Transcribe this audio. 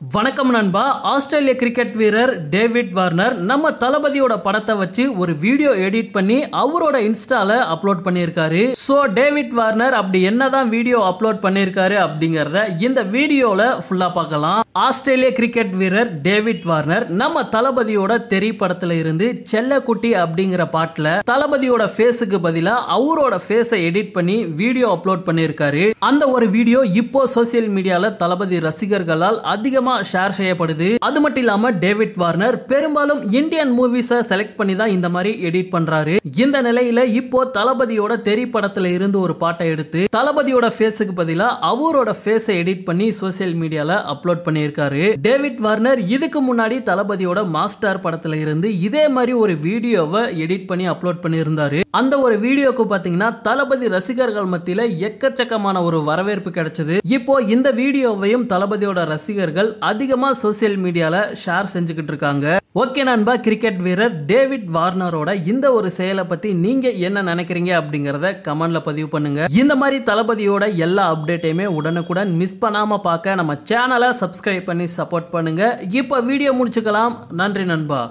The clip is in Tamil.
வணக்கம் நண்பா. ஆஸ்திரேலிய கிரிக்கெட் வீரர் டேவிட் வார்னர் நம்ம தளபதியோட படத்தை வச்சு ஒரு வீடியோ எடிட் பண்ணி அவரோட இன்ஸ்டால அப்லோட் பண்ணியிருக்காரு. சோ டேவிட் வார்னர் அப்படி என்னதான் வீடியோ அப்லோட் பண்ணியிருக்காரு அப்படிங்கறத இந்த வீடியோல ஃபுல்லா பார்க்கலாம். ஆஸ்திரேலிய கிரிக்கெட் வீரர் டேவிட் வார்னர் நம்ம தளபதியோட தெரி படத்துல இருந்து செல்லக்குட்டி அப்படிங்கிற பாட்டுல தளபதியோட ஃபேஸுக்கு பதிலா அவரோட ஃபேஸை எடிட் பண்ணி வீடியோ அப்லோட் பண்ணியிருக்காரு. அந்த ஒரு வீடியோ இப்போ சோசியல் மீடியால தளபதி ரசிகர்களால் அதிகமாக அதிகமா ஷேர் செய்யப்படுது. அது மட்டும் இல்லாம டேவிட் வார்னர் பெரும்பாலும் இந்தியன் மூவிஸை செலக்ட் பண்ணி தான் இந்த மாதிரி எடிட் பண்றாரு. இந்த நிலையில இப்போ தளபதியோட தெரி படத்துல இருந்து ஒரு பாட்டை எடுத்து தளபதியோட ஃபேஸுக்கு பதிலாக அவரோட ஃபேஸை எடிட் பண்ணி சோசியல் மீடியால அப்லோட் பண்ணியிருக்காரு. டேவிட் வார்னர் இதுக்கு முன்னாடி தளபதியோட மாஸ்டர் படத்துல இருந்து இதே மாதிரி ஒரு வீடியோவை எடிட் பண்ணி அப்லோட் பண்ணியிருந்தாரு. அந்த ஒரு வீடியோக்கு பாத்தீங்கன்னா தளபதி ரசிகர்கள் மத்தியில எக்கச்சக்கமான ஒரு வரவேற்பு கிடைச்சது. இப்போ இந்த வீடியோவையும் தளபதியோட ரசிகர்கள் அதிகமாக சோசியல் மீடியாவில் ஷேர் செஞ்சுக்கிட்டு இருக்காங்க. ஓகே நண்பா கிரிக்கெட் வீரர் டேவிட் வார்னரோட இந்த ஒரு செயலை பத்தி நீங்க என்ன நினைக்கிறீங்க அப்படிங்கறத கமெண்ட்ல பதிவு பண்ணுங்க. இந்த மாதிரி தளபதியோட எல்லா அப்டேட்டையுமே உடனுக்குடன் மிஸ் பண்ணாம பார்க்க நம்ம சேனலை சப்ஸ்கிரைப் பண்ணி சப்போர்ட் பண்ணுங்க. இப்போ வீடியோ முடிச்சுக்கலாம். நன்றி நண்பா.